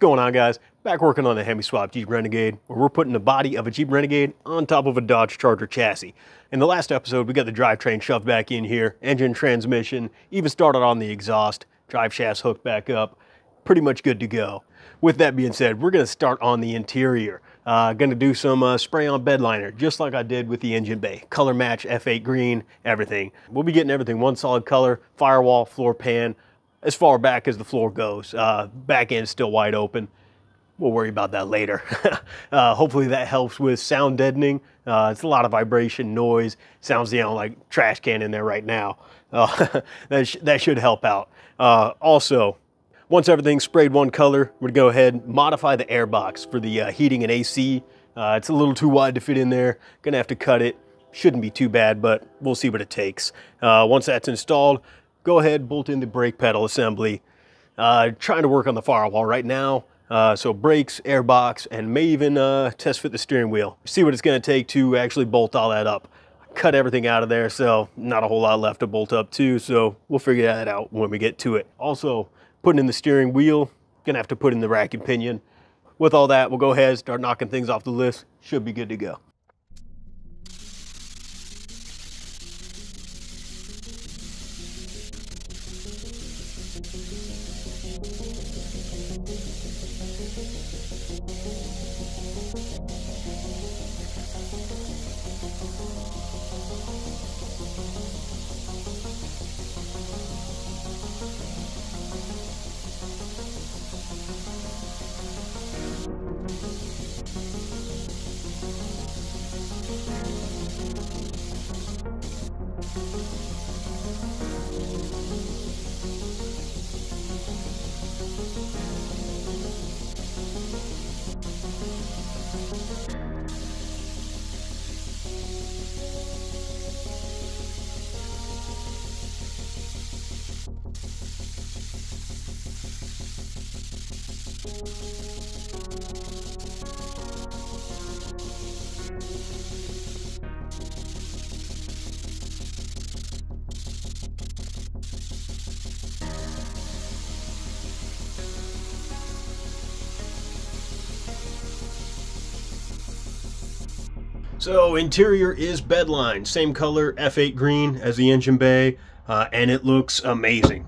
going on guys? Back working on the Hemi Swap Jeep Renegade where we're putting the body of a Jeep Renegade on top of a Dodge Charger chassis. In the last episode we got the drivetrain shoved back in here, engine, transmission, even started on the exhaust, drive shafts hooked back up, pretty much good to go. With that being said, we're going to start on the interior. Uh, going to do some uh, spray on bed liner, just like I did with the engine bay. Color match, F8 green, everything. We'll be getting everything one solid color, firewall, floor pan, as far back as the floor goes. Uh, back end still wide open. We'll worry about that later. uh, hopefully that helps with sound deadening. Uh, it's a lot of vibration, noise. Sounds you know like trash can in there right now. Uh, that, sh that should help out. Uh, also, once everything's sprayed one color, we're gonna go ahead and modify the air box for the uh, heating and AC. It's a little too wide to fit in there. Gonna have to cut it. Shouldn't be too bad, but we'll see what it takes. once that's installed, go ahead, bolt in the brake pedal assembly. Uh, trying to work on the firewall right now. Uh, so brakes, airbox, and may even uh, test fit the steering wheel. See what it's gonna take to actually bolt all that up. Cut everything out of there, so not a whole lot left to bolt up to, so we'll figure that out when we get to it. Also, putting in the steering wheel, gonna have to put in the rack and pinion. With all that, we'll go ahead, start knocking things off the list. Should be good to go. So interior is bedline, same color F8 green as the engine bay, uh, and it looks amazing.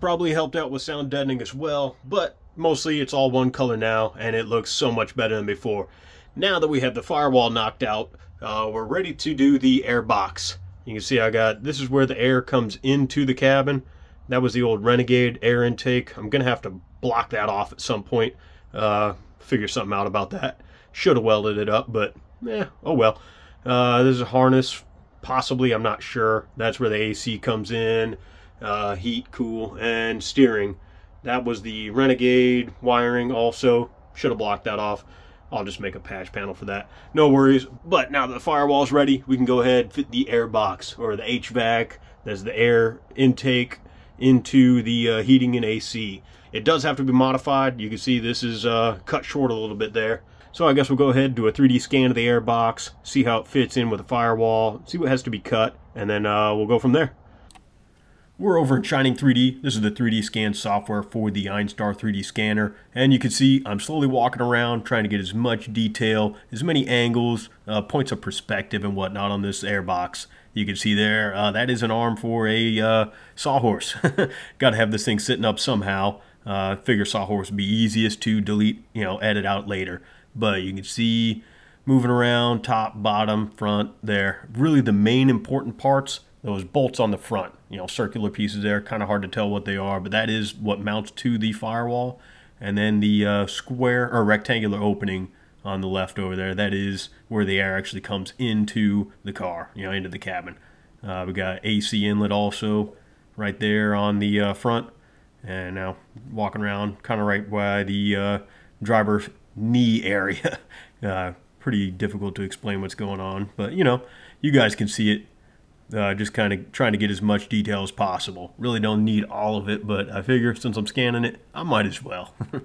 Probably helped out with sound deadening as well, but mostly it's all one color now, and it looks so much better than before. Now that we have the firewall knocked out, uh, we're ready to do the air box. You can see I got, this is where the air comes into the cabin. That was the old Renegade air intake. I'm going to have to block that off at some point. Uh, figure something out about that. Should have welded it up, but eh, oh well. Uh, there's a harness, possibly, I'm not sure. That's where the AC comes in, uh, heat, cool, and steering. That was the Renegade wiring also. Should have blocked that off. I'll just make a patch panel for that. No worries. But now that the firewall's ready, we can go ahead fit the air box or the HVAC. That's the air intake into the uh, heating and AC. It does have to be modified. You can see this is uh, cut short a little bit there. So I guess we'll go ahead do a 3D scan of the air box, see how it fits in with the firewall, see what has to be cut, and then uh, we'll go from there. We're over in Shining 3D. This is the 3D scan software for the Einstar 3D scanner. And you can see I'm slowly walking around trying to get as much detail, as many angles, uh, points of perspective and whatnot on this airbox. You can see there, uh, that is an arm for a uh, sawhorse. Got to have this thing sitting up somehow. Uh, figure sawhorse would be easiest to delete, you know, edit out later but you can see moving around top, bottom, front there. Really the main important parts, those bolts on the front, you know, circular pieces there, kind of hard to tell what they are, but that is what mounts to the firewall. And then the uh, square or rectangular opening on the left over there, that is where the air actually comes into the car, you know, into the cabin. Uh, we got AC inlet also right there on the uh, front. And now walking around kind of right by the uh, driver knee area. Uh, pretty difficult to explain what's going on, but you know, you guys can see it. Uh, just kind of trying to get as much detail as possible. Really don't need all of it, but I figure since I'm scanning it, I might as well.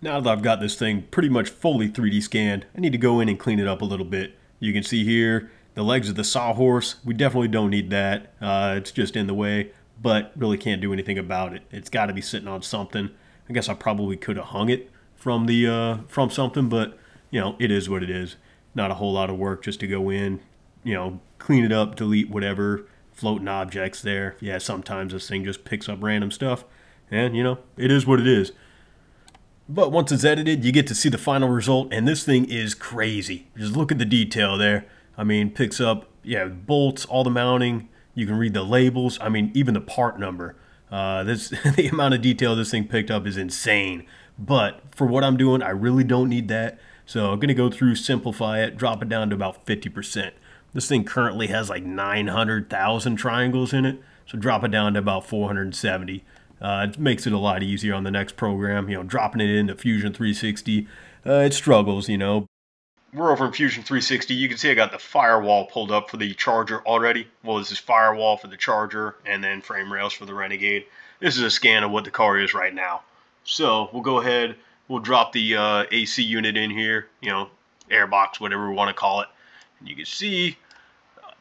now that I've got this thing pretty much fully 3D scanned, I need to go in and clean it up a little bit. You can see here the legs of the sawhorse. We definitely don't need that. Uh, it's just in the way. but really can't do anything about it. It's got to be sitting on something. I guess I probably could have hung it from the uh, from something, but you know, it is what it is. Not a whole lot of work just to go in, you know, clean it up, delete whatever floating objects there. Yeah, sometimes this thing just picks up random stuff, and you know, it is what it is. But once it's edited, you get to see the final result, and this thing is crazy. Just look at the detail there. I mean, picks up, yeah, bolts, all the mounting. You can read the labels. I mean, even the part number. Uh, this the amount of detail this thing picked up is insane. But for what I'm doing, I really don't need that. So I'm going to go through, simplify it, drop it down to about 50%. This thing currently has like 900,000 triangles in it. So drop it down to about 470. Uh, it makes it a lot easier on the next program. You know, dropping it into Fusion 360, uh, it struggles, you know. We're over in Fusion 360. You can see I got the firewall pulled up for the charger already. Well, this is firewall for the charger and then frame rails for the Renegade. This is a scan of what the car is right now. So we'll go ahead, we'll drop the uh, AC unit in here, you know, airbox, whatever we want to call it. And you can see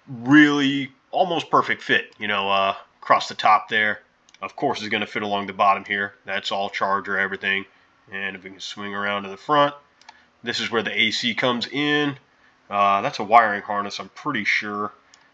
really almost perfect fit, you know, uh, across the top there of course is going to fit along the bottom here. That's all charger, everything. And if we can swing around to the front, this is where the AC comes in. Uh, that's a wiring harness, I'm pretty sure.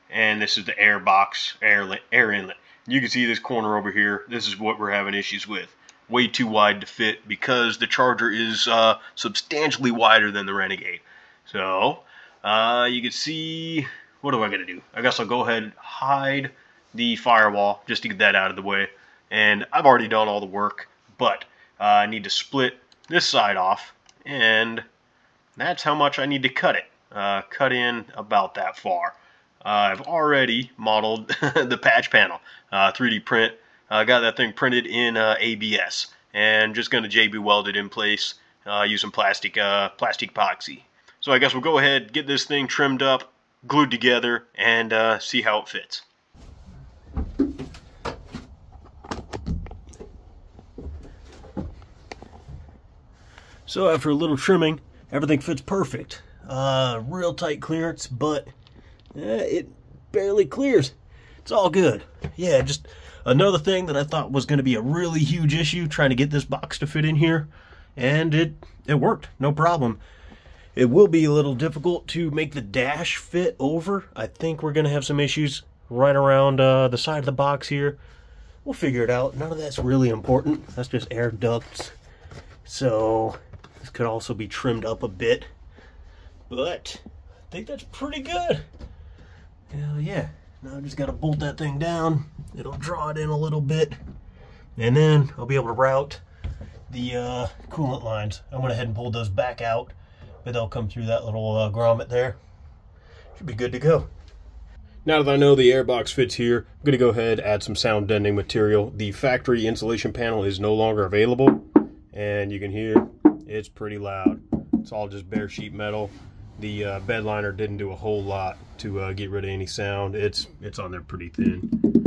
And this is the air box, air, air inlet. You can see this corner over here. This is what we're having issues with. Way too wide to fit because the Charger is uh, substantially wider than the Renegade. So, uh, you can see, what do I got to do? I guess I'll go ahead and hide the firewall just to get that out of the way and I've already done all the work, but uh, I need to split this side off, and that's how much I need to cut it. Uh, cut in about that far. Uh, I've already modeled the patch panel, 3D uh, print. I got that thing printed in uh, ABS, and just going to JB weld it in place uh, using plastic plastic epoxy. So I guess we'll go ahead, get this thing trimmed up, glued together, and see how it fits. So after a little trimming, everything fits perfect. Uh, real tight clearance, but it barely clears. It's all good. Yeah, just another thing that I thought was going to be a really huge issue trying to get this box to fit in here. And it, it worked, no problem. It will be a little difficult to make the dash fit over. I think we're going to have some issues right around uh, the side of the box here. We'll figure it out. None of that's really important. That's just air ducts. So this could also be trimmed up a bit, but I think that's pretty good. Hell yeah. Now I just got to bolt that thing down. It'll draw it in a little bit. And then I'll be able to route the uh, coolant lines. I went ahead and pulled those back out, but they'll come through that little uh, grommet there. Should be good to go. Now that I know the airbox fits here, I'm going to go ahead and add some sound deadening material. The factory insulation panel is no longer available, and you can hear it's pretty loud. It's all just bare sheet metal. The uh, bed liner didn't do a whole lot to uh, get rid of any sound. It's it's on there pretty thin.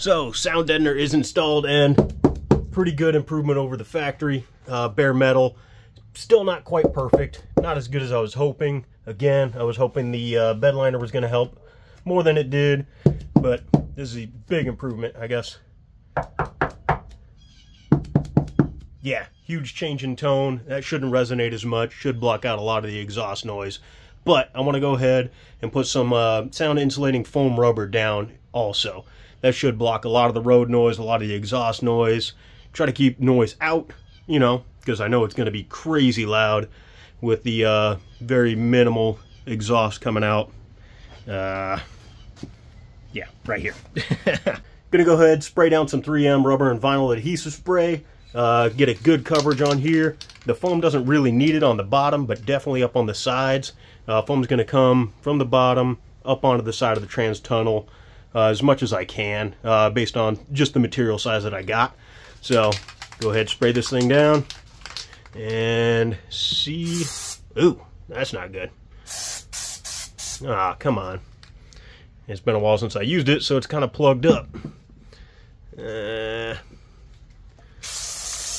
So sound deadener is installed and pretty good improvement over the factory. Uh, bare metal, still not quite perfect. Not as good as I was hoping. Again, I was hoping the uh, bed liner was going to help more than it did, but this is a big improvement, I guess. Yeah, huge change in tone. That shouldn't resonate as much. Should block out a lot of the exhaust noise. But I want to go ahead and put some uh, sound insulating foam rubber down also. That should block a lot of the road noise, a lot of the exhaust noise. Try to keep noise out, you know, because I know it's going to be crazy loud with the uh, very minimal exhaust coming out. Uh, yeah, right here. Gonna go ahead, spray down some 3M rubber and vinyl adhesive spray. Uh, get a good coverage on here. The foam doesn't really need it on the bottom, but definitely up on the sides. Uh, foam's gonna come from the bottom up onto the side of the trans tunnel as much as I can, uh, based on just the material size that I got. So go ahead, spray this thing down and see. Ooh, that's not good. Ah, come on. It's been a while since I used it, so it's kind of plugged up. Uh,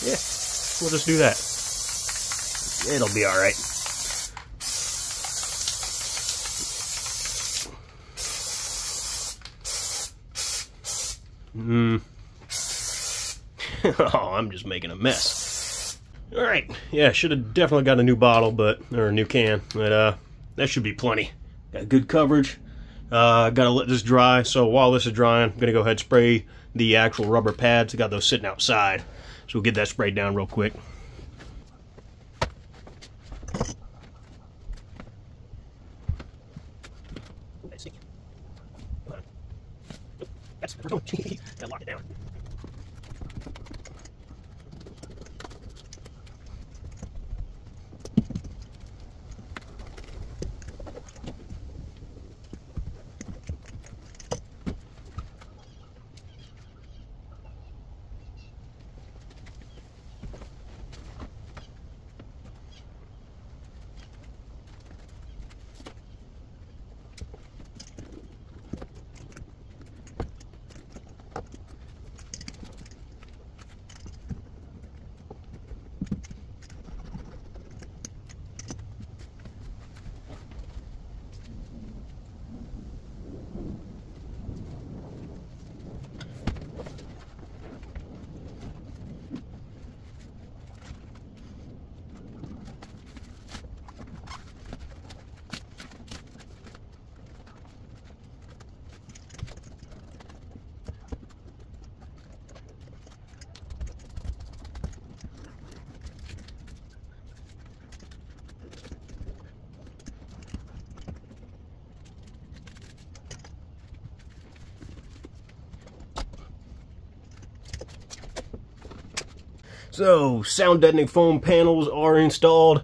yeah, we'll just do that. It'll be all right. Hmm. oh, I'm just making a mess. All right, yeah, should have definitely got a new bottle, but or a new can, but uh, that should be plenty. Got good coverage. Uh, gotta let this dry. So while this is drying, I'm gonna go ahead and spray the actual rubber pads. I got those sitting outside, so we'll get that sprayed down real quick. That's lock it down. So, sound deadening foam panels are installed.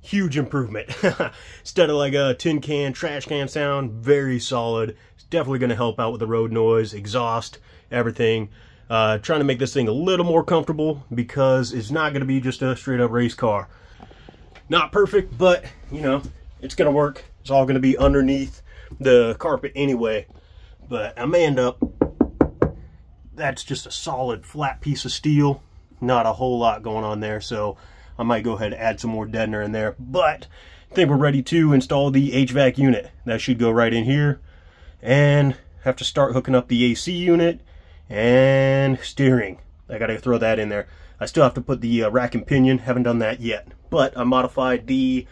Huge improvement. Instead of like a tin can, trash can sound, very solid. It's definitely going to help out with the road noise, exhaust, everything. Uh, trying to make this thing a little more comfortable because it's not going to be just a straight up race car. Not perfect, but you know, it's going to work. It's all going to be underneath the carpet anyway. But I may end up that's just a solid flat piece of steel. Not a whole lot going on there, so I might go ahead and add some more deadener in there. But I think we're ready to install the HVAC unit. That should go right in here. And have to start hooking up the AC unit and steering. I gotta throw that in there. I still have to put the uh, rack and pinion, haven't done that yet. But I modified the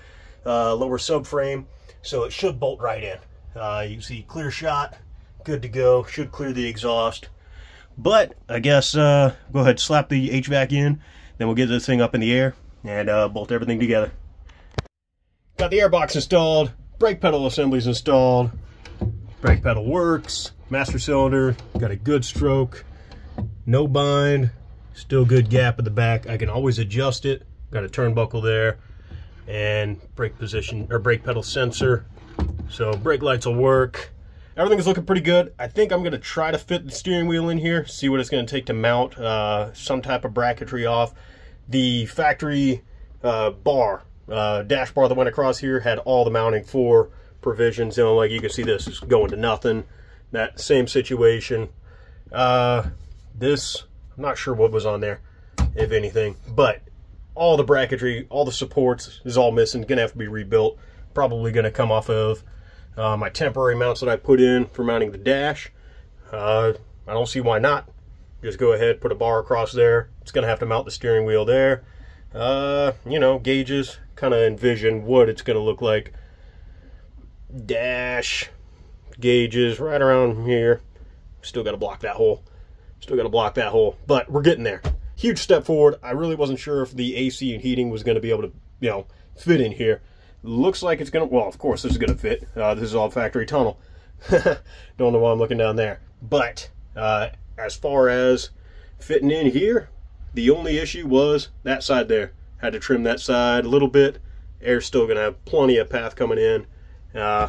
uh, lower subframe, so it should bolt right in. Uh, you see clear shot, good to go, should clear the exhaust. But I guess uh, go ahead, slap the HVAC in, then we'll get this thing up in the air and uh, bolt everything together. Got the airbox installed, brake pedal assemblies installed, brake pedal works, master cylinder, got a good stroke, no bind, still good gap at the back. I can always adjust it, got a turnbuckle there, and brake position or brake pedal sensor. So brake lights will work. Everything is looking pretty good. I think I'm going to try to fit the steering wheel in here, see what it's going to take to mount uh, some type of bracketry off. The factory uh, bar, uh, dash bar that went across here had all the mounting for provisions. You know, like you can see this is going to nothing. That same situation. Uh, this, I'm not sure what was on there, if anything, but all the bracketry, all the supports is all missing. Gonna have to be rebuilt. Probably gonna come off of uh, my temporary mounts that I put in for mounting the dash. Uh, I don't see why not. Just go ahead, put a bar across there. It's gonna have to mount the steering wheel there. Uh, you know, gauges, kind of envision what it's gonna look like. Dash, gauges right around here. Still got to block that hole. Still got to block that hole, but we're getting there. Huge step forward. I really wasn't sure if the AC and heating was going to be able to, you know, fit in here. Looks like it's going to, well, of course this is going to fit. Uh, this is all factory tunnel. Don't know why I'm looking down there. But uh, as far as fitting in here, the only issue was that side there. Had to trim that side a little bit. Air's still going to have plenty of path coming in. Uh,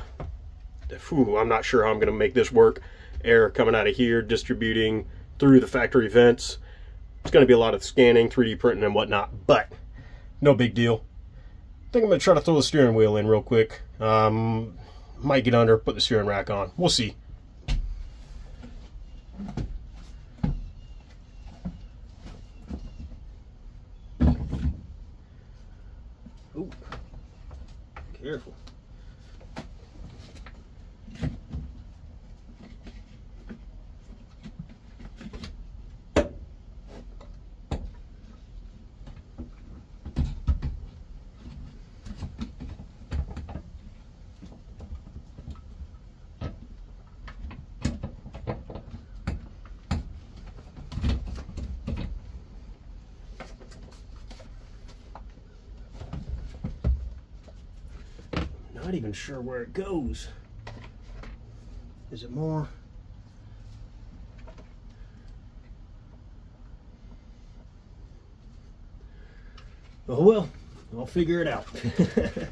whew, I'm not sure how I'm going to make this work. Air coming out of here, distributing through the factory vents. It's going to be a lot of scanning, 3D printing and whatnot, but no big deal. Think I'm going to try to throw the steering wheel in real quick. Um, might get under, put the steering rack on. We'll see. Ooh, careful. Not even sure where it goes. Is it more? Oh well, I'll figure it out.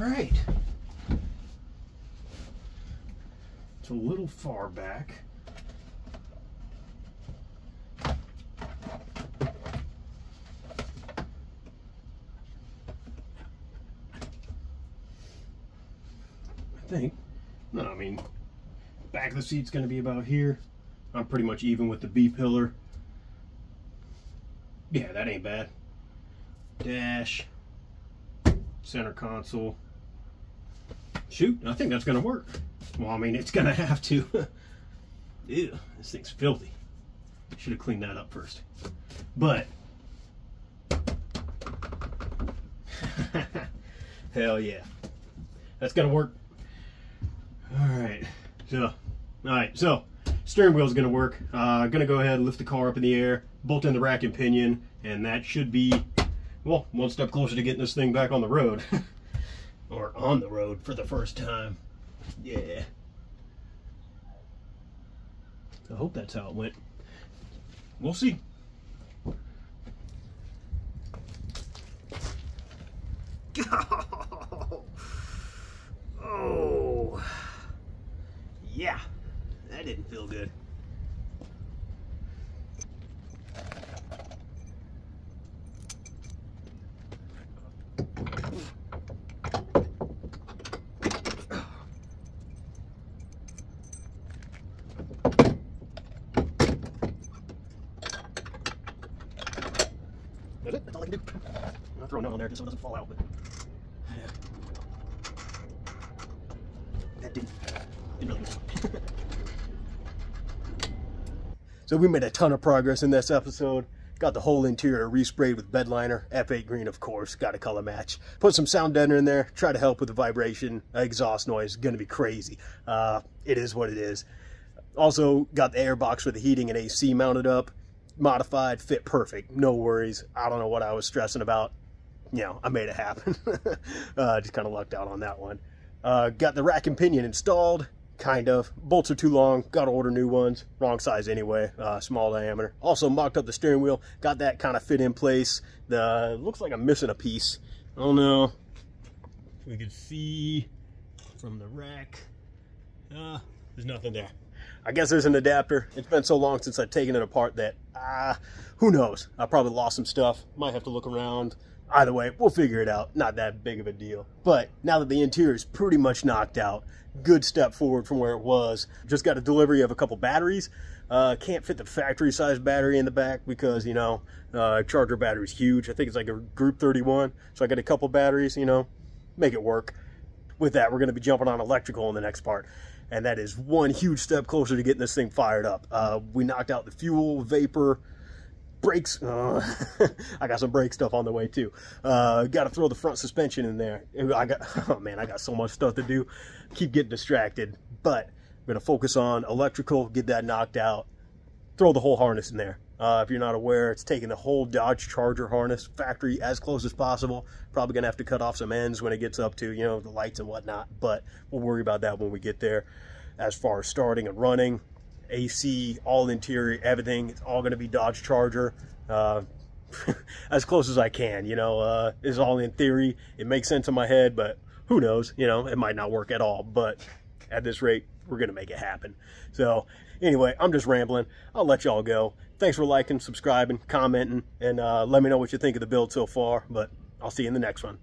All right. It's a little far back. I think. No, I mean, back of the seat's going to be about here. I'm pretty much even with the B pillar. Yeah, that ain't bad. Dash center console. Shoot, I think that's gonna work. Well, I mean, it's gonna have to. Ew, this thing's filthy. Should have cleaned that up first. But, hell yeah. That's gonna work. All right, so, all right, so, steering wheel's gonna work. Uh, gonna go ahead and lift the car up in the air, bolt in the rack and pinion, and that should be well, one step closer to getting this thing back on the road. or on the road for the first time. Yeah. I hope that's how it went. We'll see. oh. Yeah. That didn't feel good. That's it. That's all I can do. On there just so it doesn't fall out, but yeah. that didn't really So we made a ton of progress in this episode. Got the whole interior resprayed with bedliner, F8 green of course, got a color match. Put some sound deadener in there, try to help with the vibration, exhaust noise, gonna be crazy. Uh, it is what it is. Also got the air box with the heating and AC mounted up modified, fit perfect, no worries. I don't know what I was stressing about. You know, I made it happen. uh, just kind of lucked out on that one. Uh, got the rack and pinion installed, kind of. Bolts are too long, got to order new ones. Wrong size anyway, uh, small diameter. Also mocked up the steering wheel, got that kind of fit in place. The Looks like I'm missing a piece. I don't know if we can see from the rack. Uh, there's nothing there. I guess there's an adapter. It's been so long since I've taken it apart that, ah, uh, who knows? I probably lost some stuff. Might have to look around. Either way, we'll figure it out. Not that big of a deal. But now that the interior is pretty much knocked out, good step forward from where it was. Just got a delivery of a couple batteries. Uh, can't fit the factory size battery in the back because, you know, uh, charger battery is huge. I think it's like a group 31. So I got a couple batteries, you know, make it work. With that, we're going to be jumping on electrical in the next part. And that is one huge step closer to getting this thing fired up. Uh, we knocked out the fuel, vapor, brakes. Uh, I got some brake stuff on the way too. Uh, got to throw the front suspension in there. I got, oh man, I got so much stuff to do. Keep getting distracted, but I'm gonna focus on electrical, get that knocked out, throw the whole harness in there. Uh, if you're not aware, it's taking the whole Dodge Charger harness factory as close as possible. Probably gonna have to cut off some ends when it gets up to, you know, the lights and whatnot, but we'll worry about that when we get there. As far as starting and running, AC, all interior, everything. It's all going to be Dodge Charger. Uh, as close as I can, you know, uh, is all in theory. It makes sense in my head, but who knows, you know, it might not work at all. But at this rate, we're going to make it happen. So anyway, I'm just rambling. I'll let y'all go. Thanks for liking, subscribing, commenting, and uh, let me know what you think of the build so far. But I'll see you in the next one.